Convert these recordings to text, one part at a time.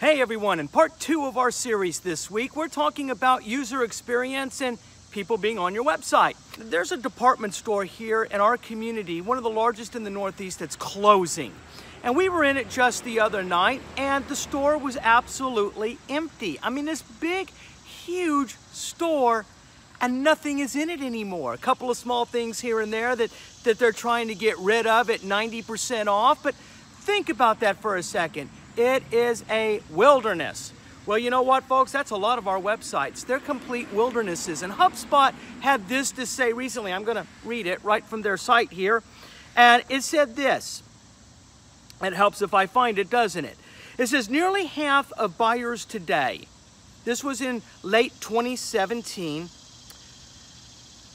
Hey everyone, in part two of our series this week, we're talking about user experience and people being on your website. There's a department store here in our community, one of the largest in the Northeast, that's closing. And we were in it just the other night, and the store was absolutely empty. I mean, this big, huge store, and nothing is in it anymore. A couple of small things here and there that, that they're trying to get rid of at 90% off, but think about that for a second. It is a wilderness. Well, you know what, folks? That's a lot of our websites. They're complete wildernesses. And HubSpot had this to say recently. I'm going to read it right from their site here. And it said this. It helps if I find it, doesn't it? It says nearly half of buyers today, this was in late 2017,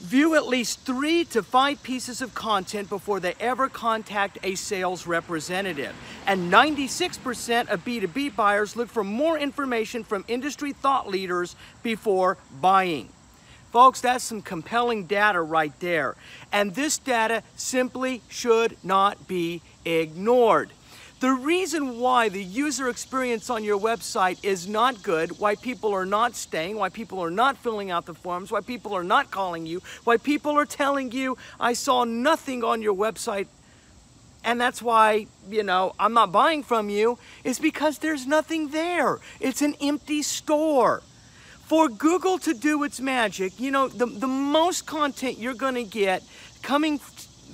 View at least three to five pieces of content before they ever contact a sales representative. And 96% of B2B buyers look for more information from industry thought leaders before buying. Folks, that's some compelling data right there. And this data simply should not be ignored. The reason why the user experience on your website is not good, why people are not staying, why people are not filling out the forms, why people are not calling you, why people are telling you, I saw nothing on your website and that's why, you know, I'm not buying from you, is because there's nothing there. It's an empty store. For Google to do its magic, you know, the, the most content you're going to get coming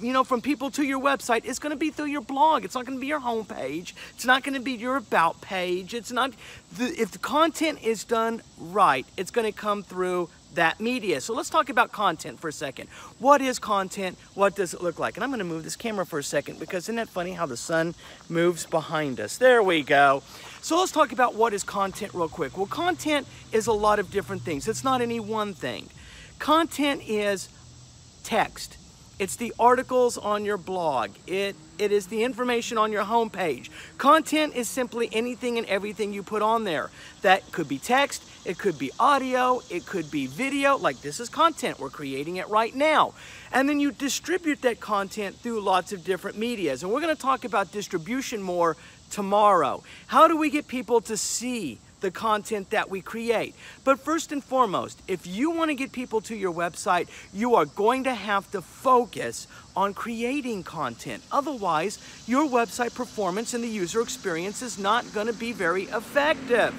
you know, from people to your website it's going to be through your blog. It's not going to be your homepage. It's not going to be your about page. It's not, the, if the content is done right, it's going to come through that media. So let's talk about content for a second. What is content? What does it look like? And I'm going to move this camera for a second because isn't that funny how the sun moves behind us? There we go. So let's talk about what is content real quick. Well, content is a lot of different things. It's not any one thing. Content is text. It's the articles on your blog. It, it is the information on your homepage. Content is simply anything and everything you put on there. That could be text, it could be audio, it could be video, like this is content. We're creating it right now. And then you distribute that content through lots of different medias. And we're gonna talk about distribution more tomorrow. How do we get people to see the content that we create. But first and foremost, if you want to get people to your website, you are going to have to focus on creating content. Otherwise, your website performance and the user experience is not going to be very effective.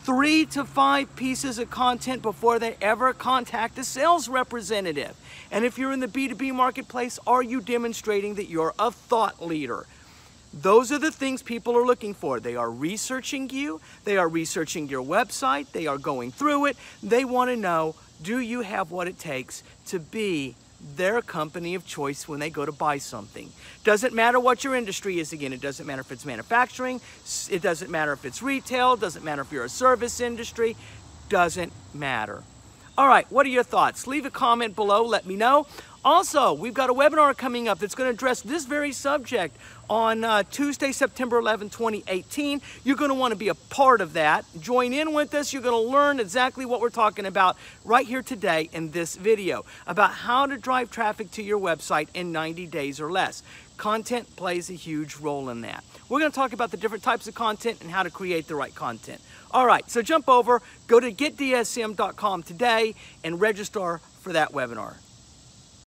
Three to five pieces of content before they ever contact a sales representative. And if you're in the B2B marketplace, are you demonstrating that you're a thought leader? Those are the things people are looking for. They are researching you, they are researching your website, they are going through it. They want to know do you have what it takes to be their company of choice when they go to buy something. Doesn't matter what your industry is again. It doesn't matter if it's manufacturing, it doesn't matter if it's retail, doesn't matter if you're a service industry, doesn't matter. All right, what are your thoughts? Leave a comment below, let me know. Also, we've got a webinar coming up that's going to address this very subject on uh, Tuesday, September 11, 2018. You're going to want to be a part of that. Join in with us. You're going to learn exactly what we're talking about right here today in this video about how to drive traffic to your website in 90 days or less. Content plays a huge role in that. We're going to talk about the different types of content and how to create the right content. All right, so jump over, go to getdsm.com today and register for that webinar.